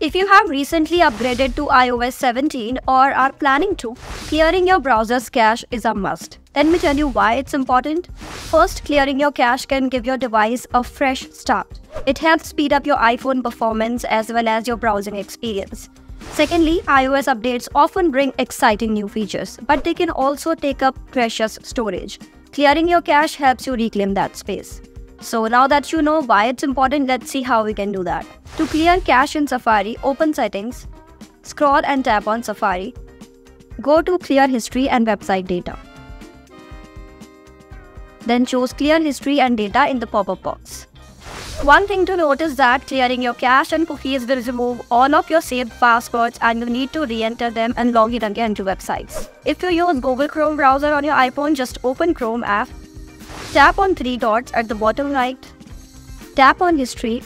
If you have recently upgraded to iOS 17 or are planning to, clearing your browser's cache is a must. Let me tell you why it's important. First, clearing your cache can give your device a fresh start. It helps speed up your iPhone performance as well as your browsing experience. Secondly, iOS updates often bring exciting new features, but they can also take up precious storage. Clearing your cache helps you reclaim that space. So now that you know why it's important, let's see how we can do that. To clear cache in Safari, open Settings, scroll and tap on Safari. Go to Clear History and Website Data. Then choose Clear History and Data in the pop-up box. One thing to note is that clearing your cache and cookies will remove all of your saved passwords and you need to re-enter them and log in again to websites. If you use Google Chrome browser on your iPhone, just open Chrome app, tap on three dots at the bottom right, tap on History,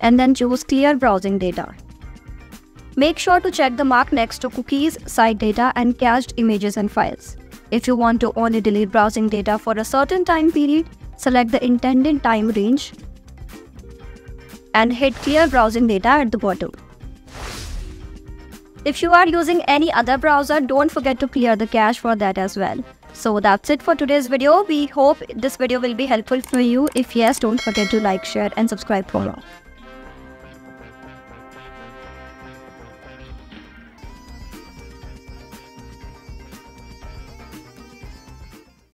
and then choose Clear Browsing Data. Make sure to check the mark next to cookies, site data, and cached images and files. If you want to only delete browsing data for a certain time period, select the intended time range and hit clear browsing data at the bottom. If you are using any other browser, don't forget to clear the cache for that as well. So that's it for today's video. We hope this video will be helpful for you. If yes, don't forget to like, share and subscribe for more.